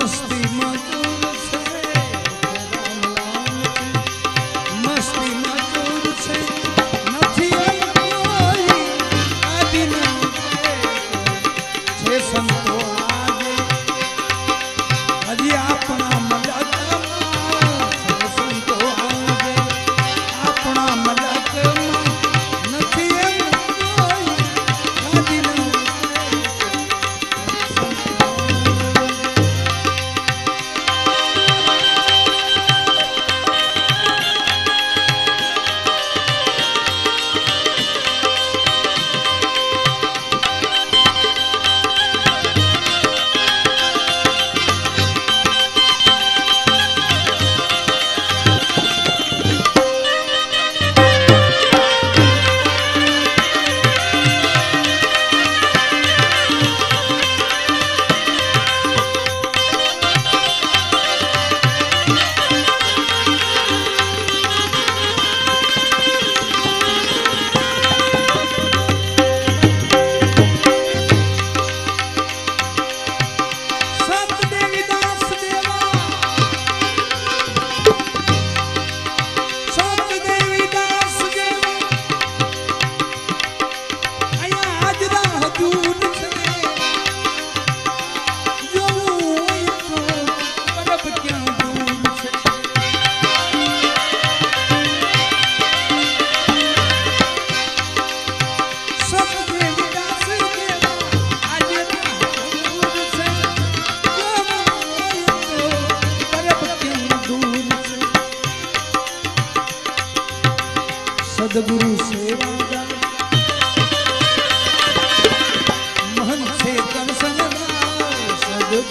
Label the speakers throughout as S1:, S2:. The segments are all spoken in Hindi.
S1: Justiça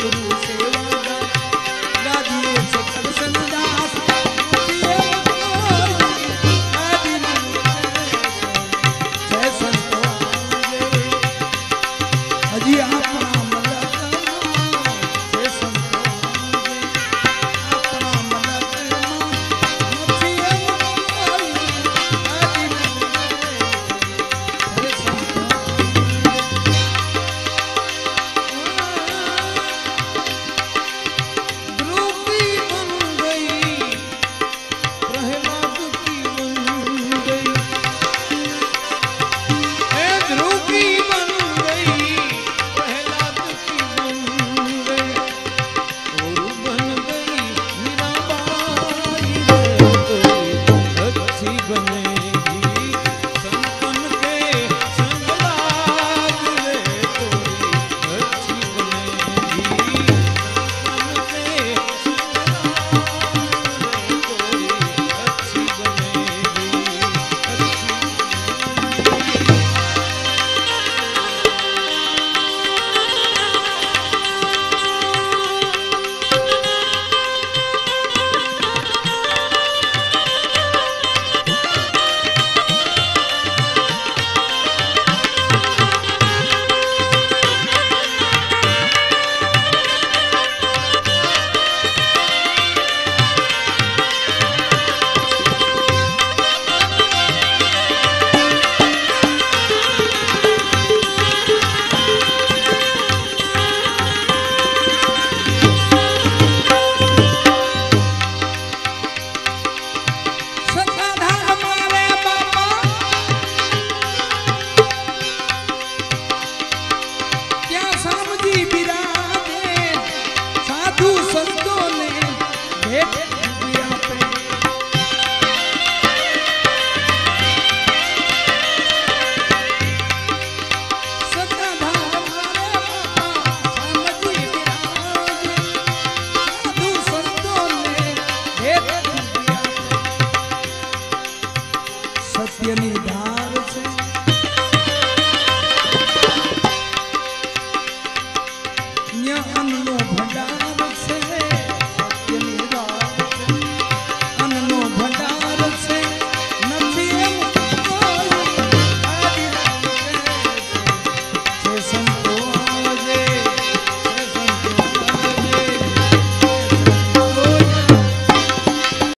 S1: गुरु से ชีวิต